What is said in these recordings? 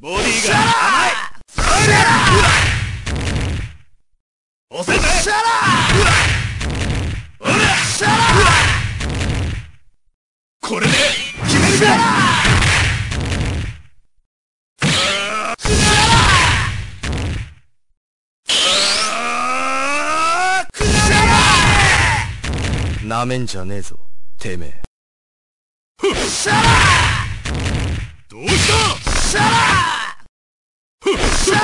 ボディが甘い。押せシャラこれで決めるかなめんじゃねえぞてめえシャラどうした？シャラー！シャラ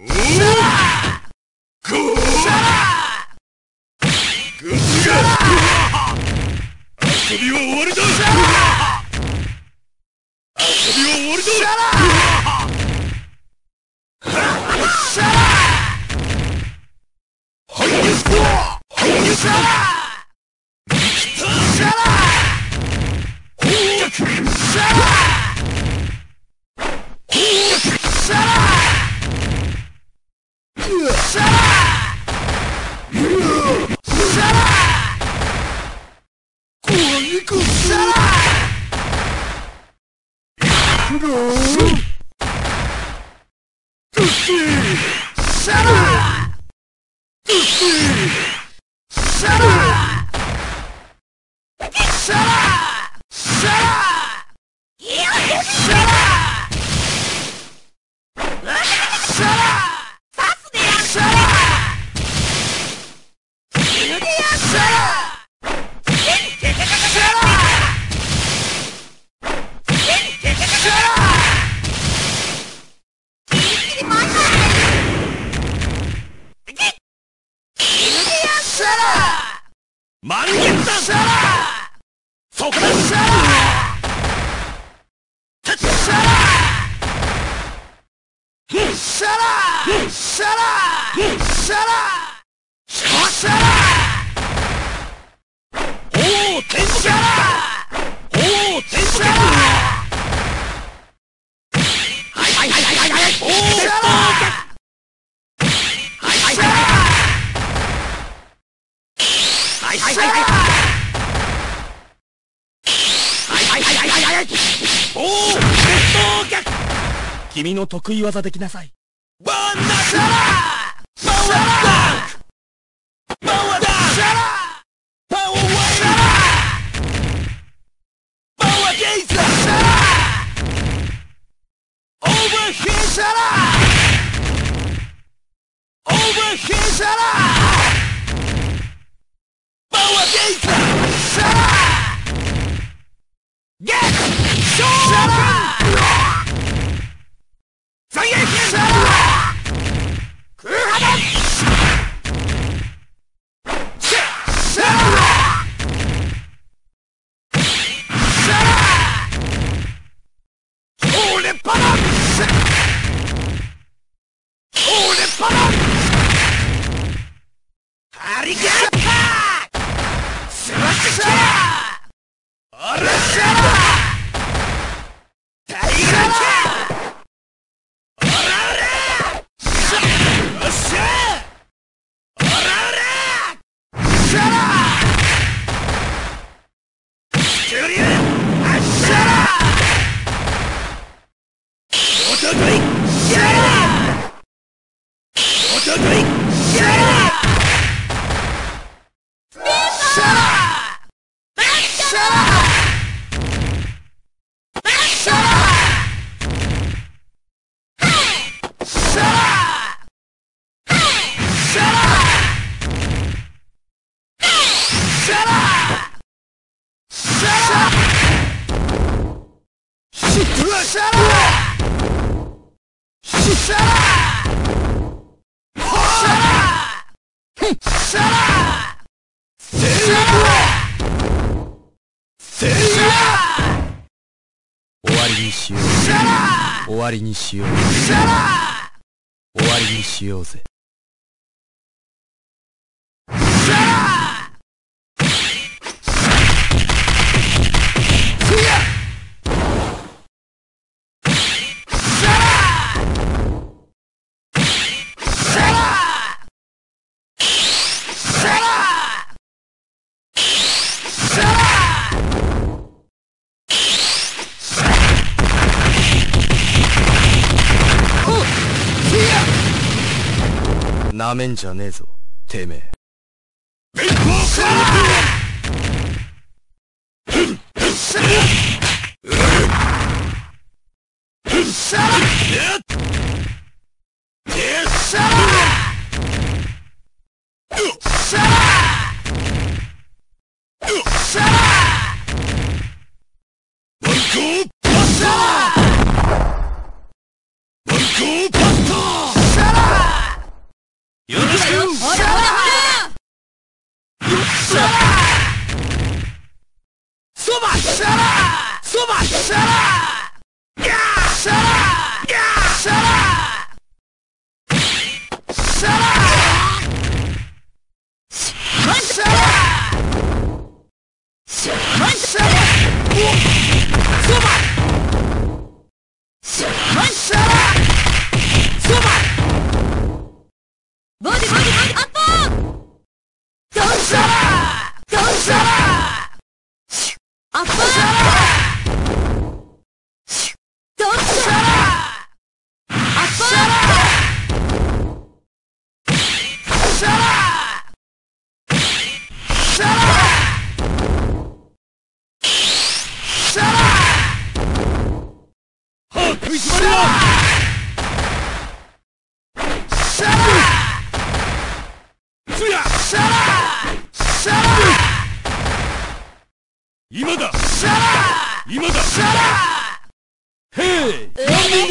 ーシャラーゴーシャラーグッズが遊びは終わりだシャラー遊びは終わりだシャラーシャラーハイスハイ行くさらく満月だシャラそこだシャラシャラシャラシャラシャラおお君の得意技できなさい。ワンナサラ Suddenly! 終わりにしよう。終わりにしようぜなめんじゃねえぞ、てめえ。弁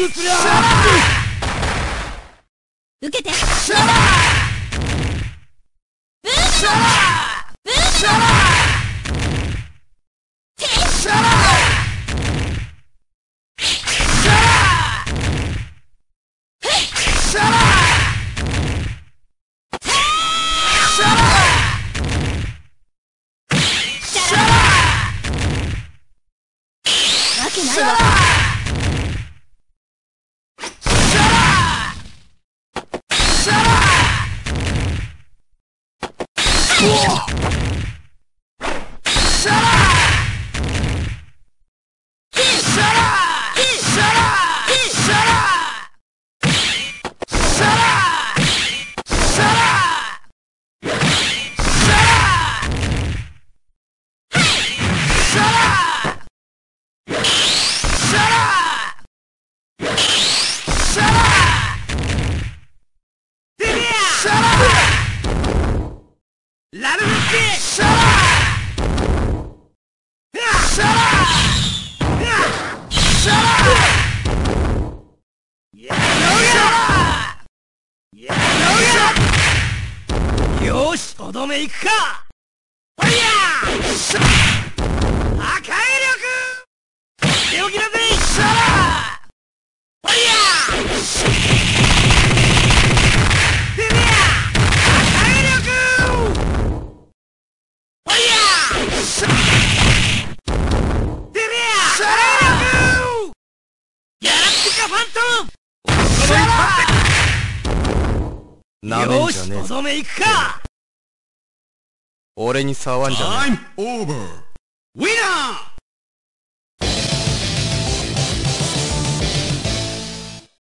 ランニングすりゃー受けて。シャラブーブーラしとどめいくかファイヤー破壊力ぜシャラファイヤーてめえ破壊力ファイヤーてめえ破壊力やらってかファントムシャなめんよしじゃねえぞ。とどめいくか俺に触んじゃねえ。